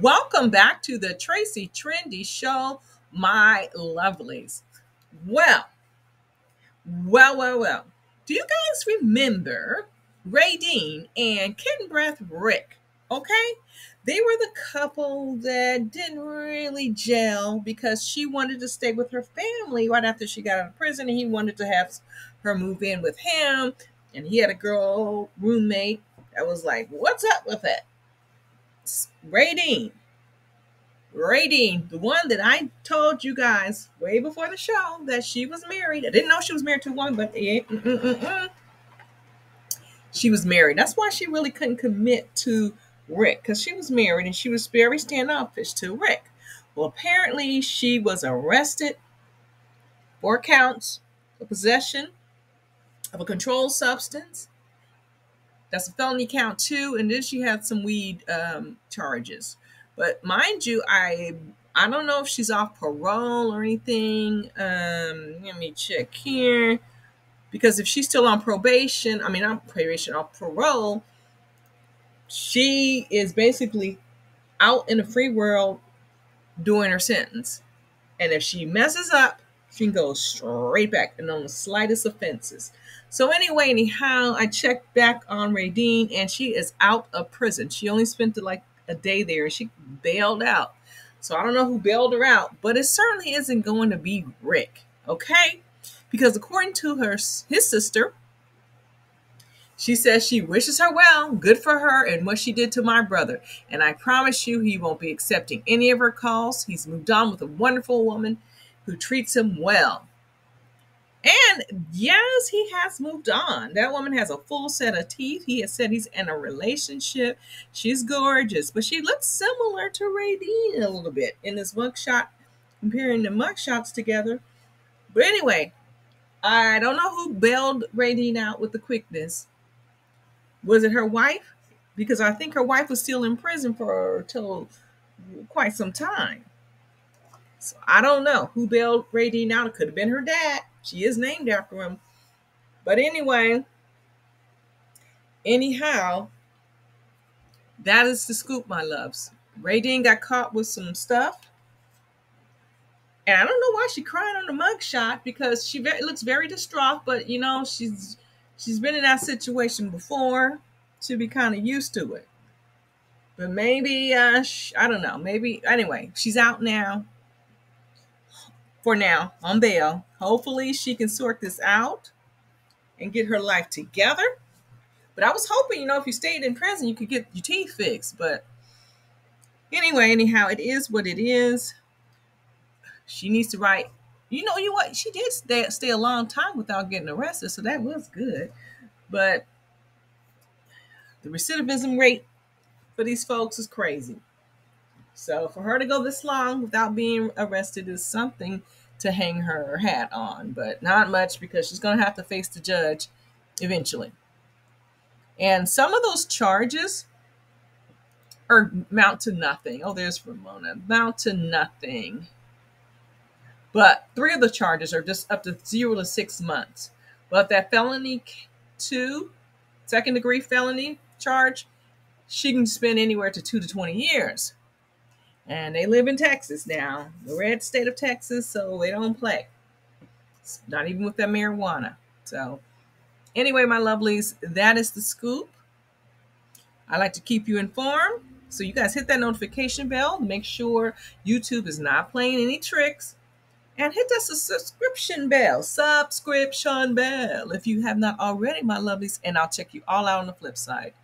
Welcome back to the Tracie Trendy Show, my lovelies. Well, well, well, well. Do you guys remember Raydean and Kitten Breath Rick? Okay, they were the couple that didn't really gel because she wanted to stay with her family right after she got out of prison, and he wanted to have her move in with him. And he had a girl roommate that was like, "What's up with it?" Raydean. Raydean, the one that I told you guys way before the show that she was married. I didn't know she was married to one, but mm-mm-mm-mm. she was married. That's why she really couldn't commit to Rick because she was married and she was very standoffish to Rick. Well, apparently she was arrested for counts of possession of a controlled substance that's a felony count too. And then she had some weed um, charges. But mind you, I I don't know if she's off parole or anything. Um, let me check here. Because if she's still on probation, I mean, on probation, on parole, she is basically out in the free world doing her sentence. And if she messes up, she can go straight back and on the slightest offenses. So anyway, anyhow, I checked back on Raydean and she is out of prison. She only spent like a day there and she bailed out. So I don't know who bailed her out, but it certainly isn't going to be Rick, okay? Because according to her his sister, she says she wishes her well, good for her, and what she did to my brother. And I promise you, he won't be accepting any of her calls. He's moved on with a wonderful woman who treats him well. And yes, he has moved on. That woman has a full set of teeth. He has said he's in a relationship. She's gorgeous, but she looks similar to Raydean a little bit in this mugshot, comparing the mugshots together. But anyway, I don't know who bailed Raydean out with the quickness. Was it her wife? Because I think her wife was still in prison for till quite some time. So I don't know who bailed Raydean out. It could have been her dad. She is named after him. But anyway, anyhow, that is the scoop, my loves. Raydean got caught with some stuff. And I don't know why she crying on the mugshot because she looks very distraught, but you know, she's she's been in that situation before. She'll be kind of used to it. But maybe uh, I don't know. Maybe anyway, she's out now for now on bail. Hopefully, she can sort this out and get her life together. But I was hoping, you know, if you stayed in prison, you could get your teeth fixed. But anyway, anyhow, it is what it is. She needs to write. You know, you what? She did stay, stay a long time without getting arrested, so that was good. But the recidivism rate for these folks is crazy. So for her to go this long without being arrested is something to hang her hat on, but not much because she's going to have to face the judge eventually. And some of those charges are mount to nothing. Oh, there's Ramona. Mount to nothing. But three of the charges are just up to zero to six months. But that felony two, second degree felony charge, she can spend anywhere to two to 20 years and they live in Texas now, the red state of Texas, so they don't play. It's not even with that marijuana. So, anyway, my lovelies, that is the scoop. I like to keep you informed. So, you guys hit that notification bell. Make sure YouTube is not playing any tricks. And hit that subscription bell, subscription bell, if you have not already, my lovelies. And I'll check you all out on the flip side.